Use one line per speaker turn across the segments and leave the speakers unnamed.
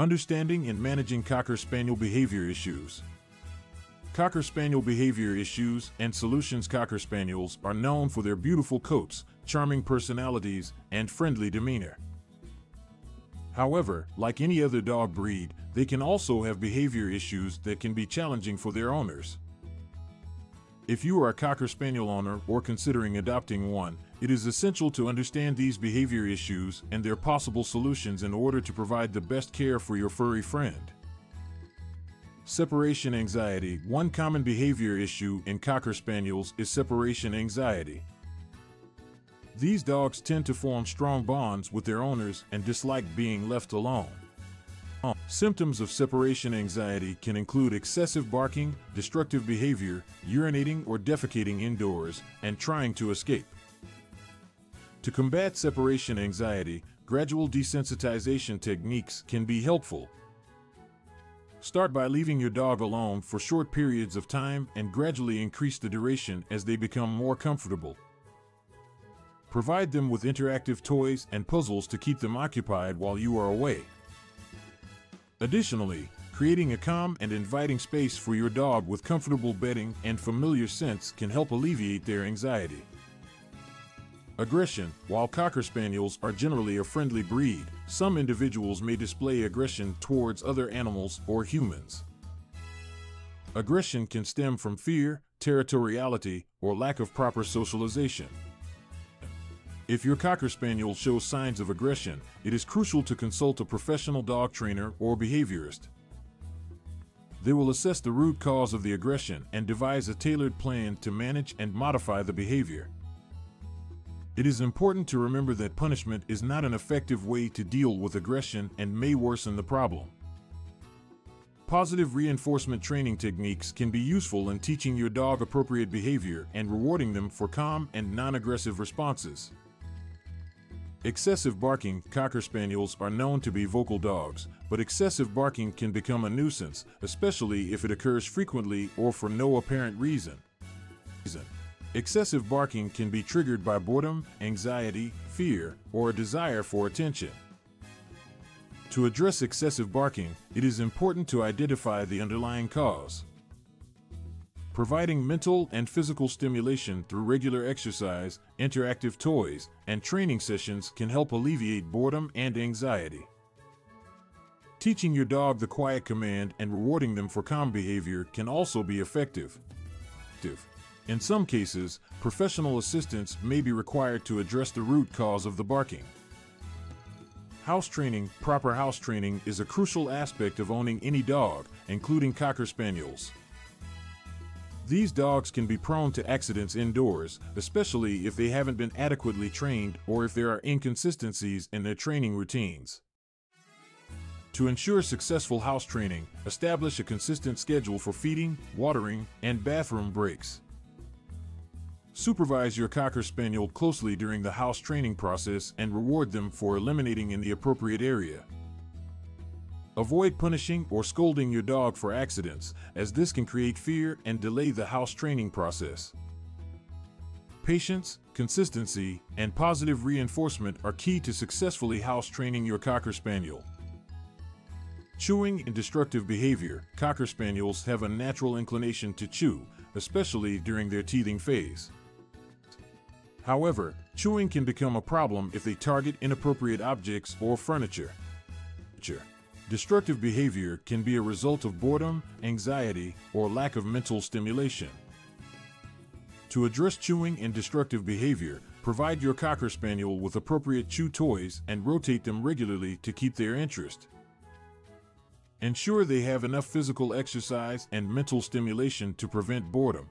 Understanding and managing Cocker Spaniel behavior issues. Cocker Spaniel behavior issues and solutions Cocker Spaniels are known for their beautiful coats, charming personalities, and friendly demeanor. However, like any other dog breed, they can also have behavior issues that can be challenging for their owners. If you are a Cocker Spaniel owner or considering adopting one, it is essential to understand these behavior issues and their possible solutions in order to provide the best care for your furry friend. Separation anxiety. One common behavior issue in Cocker Spaniels is separation anxiety. These dogs tend to form strong bonds with their owners and dislike being left alone. Symptoms of separation anxiety can include excessive barking, destructive behavior, urinating or defecating indoors, and trying to escape. To combat separation anxiety, gradual desensitization techniques can be helpful. Start by leaving your dog alone for short periods of time and gradually increase the duration as they become more comfortable. Provide them with interactive toys and puzzles to keep them occupied while you are away. Additionally, creating a calm and inviting space for your dog with comfortable bedding and familiar scents can help alleviate their anxiety. Aggression While Cocker Spaniels are generally a friendly breed, some individuals may display aggression towards other animals or humans. Aggression can stem from fear, territoriality, or lack of proper socialization. If your Cocker Spaniel shows signs of aggression, it is crucial to consult a professional dog trainer or behaviorist. They will assess the root cause of the aggression and devise a tailored plan to manage and modify the behavior. It is important to remember that punishment is not an effective way to deal with aggression and may worsen the problem. Positive reinforcement training techniques can be useful in teaching your dog appropriate behavior and rewarding them for calm and non aggressive responses. Excessive barking Cocker Spaniels are known to be vocal dogs, but excessive barking can become a nuisance, especially if it occurs frequently or for no apparent reason. Excessive barking can be triggered by boredom, anxiety, fear, or a desire for attention. To address excessive barking, it is important to identify the underlying cause. Providing mental and physical stimulation through regular exercise, interactive toys, and training sessions can help alleviate boredom and anxiety. Teaching your dog the quiet command and rewarding them for calm behavior can also be effective. In some cases, professional assistance may be required to address the root cause of the barking. House training, proper house training is a crucial aspect of owning any dog, including Cocker Spaniels. These dogs can be prone to accidents indoors, especially if they haven't been adequately trained or if there are inconsistencies in their training routines. To ensure successful house training, establish a consistent schedule for feeding, watering, and bathroom breaks. Supervise your Cocker Spaniel closely during the house training process and reward them for eliminating in the appropriate area. Avoid punishing or scolding your dog for accidents, as this can create fear and delay the house training process. Patience, consistency, and positive reinforcement are key to successfully house training your Cocker Spaniel. Chewing and destructive behavior Cocker Spaniels have a natural inclination to chew, especially during their teething phase. However, chewing can become a problem if they target inappropriate objects or furniture. Destructive behavior can be a result of boredom, anxiety, or lack of mental stimulation. To address chewing and destructive behavior, provide your Cocker Spaniel with appropriate chew toys and rotate them regularly to keep their interest. Ensure they have enough physical exercise and mental stimulation to prevent boredom.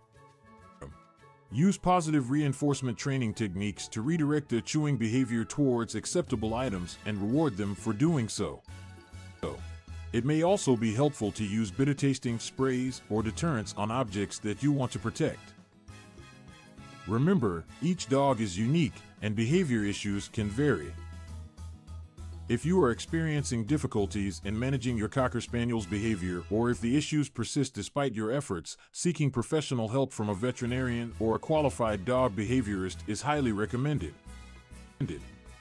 Use positive reinforcement training techniques to redirect their chewing behavior towards acceptable items and reward them for doing so. It may also be helpful to use bitter tasting sprays or deterrents on objects that you want to protect. Remember, each dog is unique and behavior issues can vary. If you are experiencing difficulties in managing your Cocker Spaniel's behavior or if the issues persist despite your efforts, seeking professional help from a veterinarian or a qualified dog behaviorist is highly recommended.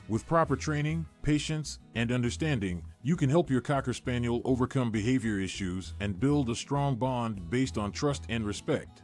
With proper training, patience, and understanding, you can help your Cocker Spaniel overcome behavior issues and build a strong bond based on trust and respect.